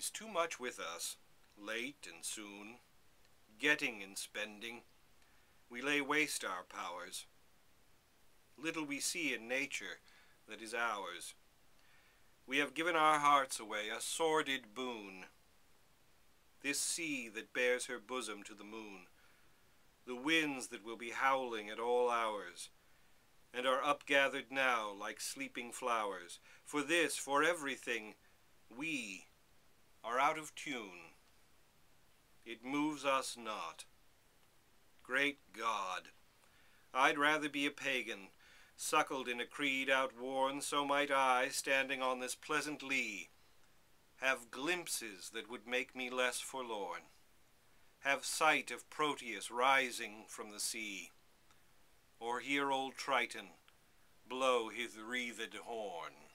Is too much with us, late and soon, getting and spending. We lay waste our powers. Little we see in nature that is ours. We have given our hearts away, a sordid boon. This sea that bares her bosom to the moon, the winds that will be howling at all hours, and are upgathered now like sleeping flowers. For this, for everything, we are out of tune. It moves us not. Great God, I'd rather be a pagan, suckled in a creed outworn, so might I, standing on this pleasant lea, have glimpses that would make me less forlorn, have sight of Proteus rising from the sea, or hear old Triton blow his wreathed horn.